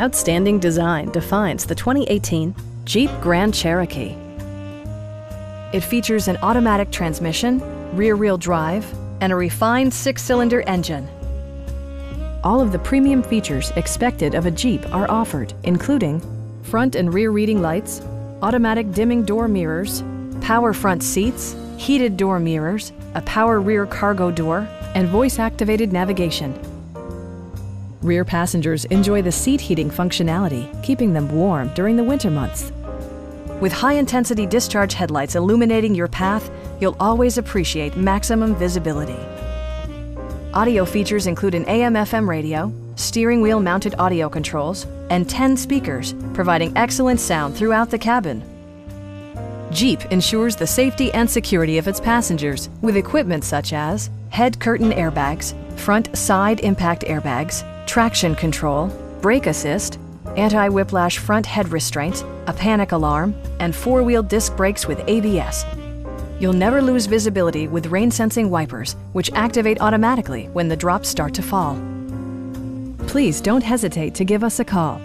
Outstanding design defines the 2018 Jeep Grand Cherokee. It features an automatic transmission, rear-wheel drive, and a refined six-cylinder engine. All of the premium features expected of a Jeep are offered, including front and rear reading lights, automatic dimming door mirrors, power front seats, heated door mirrors, a power rear cargo door, and voice-activated navigation. Rear passengers enjoy the seat heating functionality, keeping them warm during the winter months. With high-intensity discharge headlights illuminating your path, you'll always appreciate maximum visibility. Audio features include an AM-FM radio, steering wheel mounted audio controls, and 10 speakers, providing excellent sound throughout the cabin. Jeep ensures the safety and security of its passengers with equipment such as head curtain airbags, front side impact airbags, traction control, brake assist, anti-whiplash front head restraints, a panic alarm, and four-wheel disc brakes with ABS. You'll never lose visibility with rain-sensing wipers, which activate automatically when the drops start to fall. Please don't hesitate to give us a call